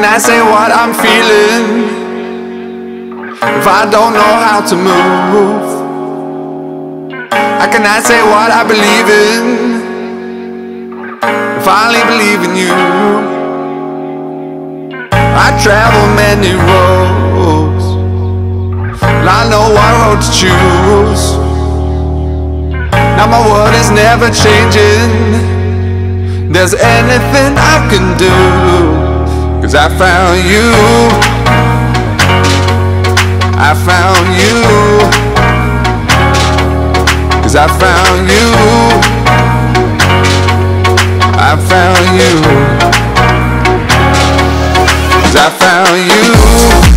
can I say what I'm feeling if I don't know how to move? How can I say what I believe in if I only believe in you? I travel many roads, and I know what road to choose. Now my world is never changing. There's anything I can do. Cause I found you. I found you. Cause I found you. I found you. Cause I found you.